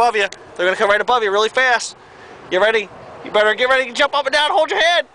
above you. They're gonna come right above you really fast. You ready? You better get ready to jump up and down. Hold your head.